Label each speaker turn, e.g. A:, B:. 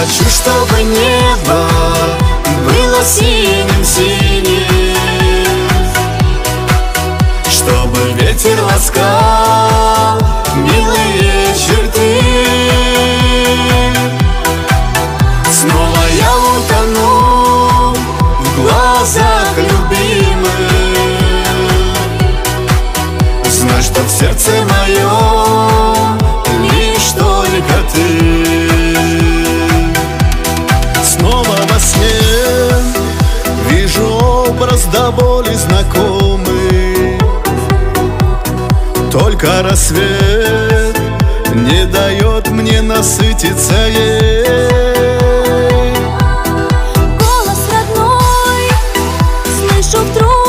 A: хочу, чтобы небо было синим-синим Чтобы ветер ласкал милые черты. Снова я утону в глазах любимых. Знай, что в сердце моем образ до боли знакомый Только рассвет не дает мне насытиться ей. Голос родной слышу в вдруг.